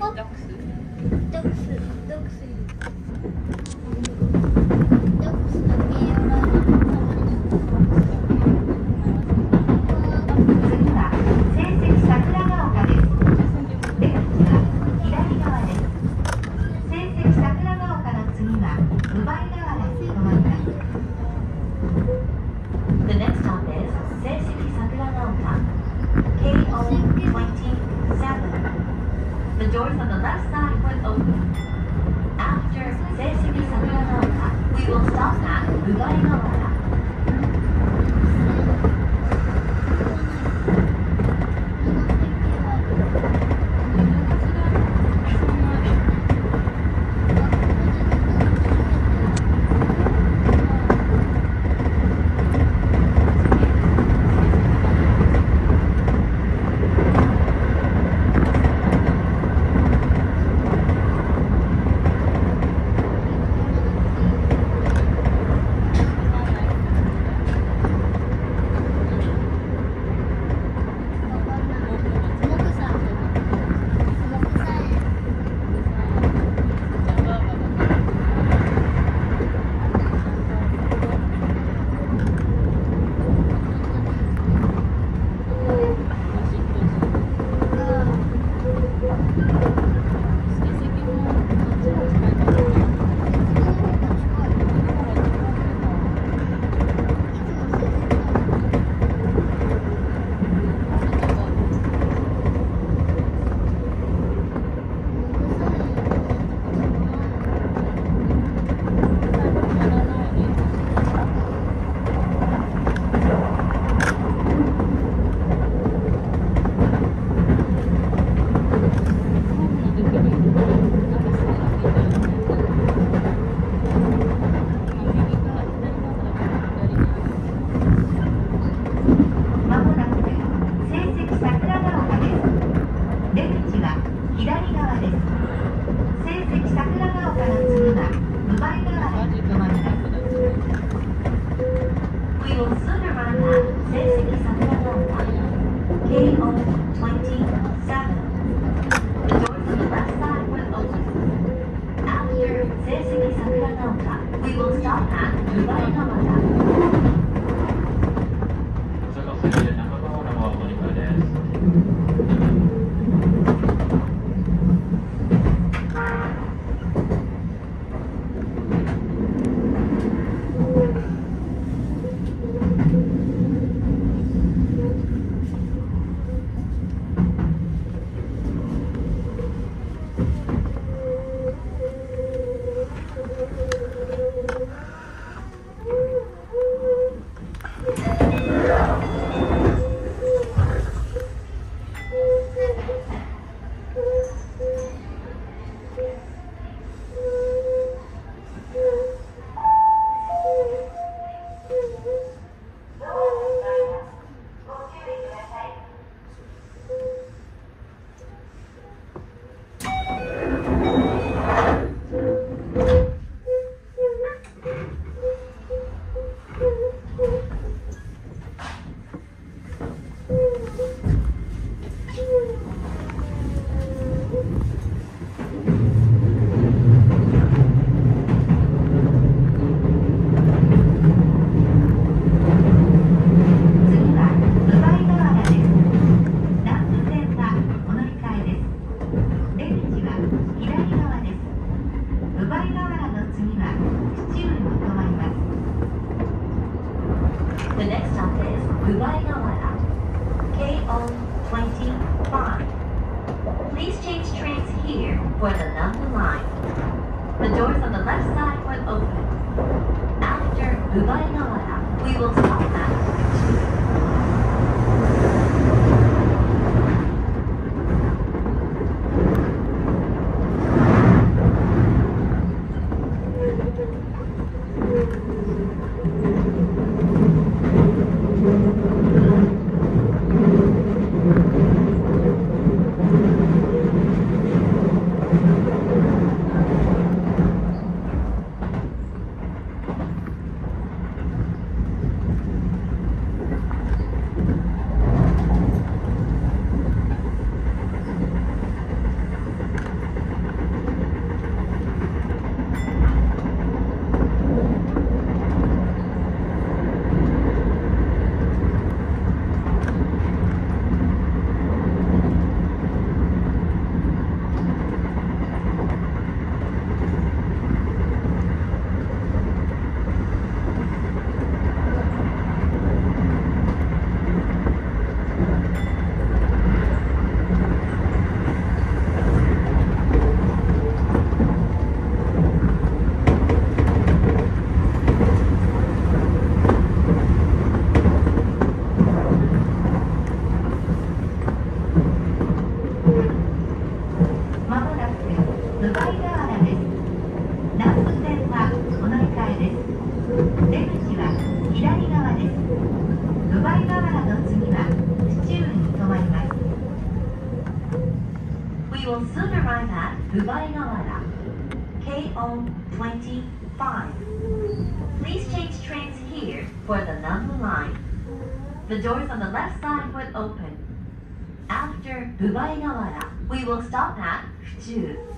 Dog food. Dog Thank you. ました。Bubaigawara, KO25. Please change trains here for the London line. The doors on the left side will open. After Bubaigawara, we will stop Bubaigawara. KO 25. Please change trains here for the Nanbu line. The doors on the left side will open. After Bubaigawara, we will stop at Fuchu.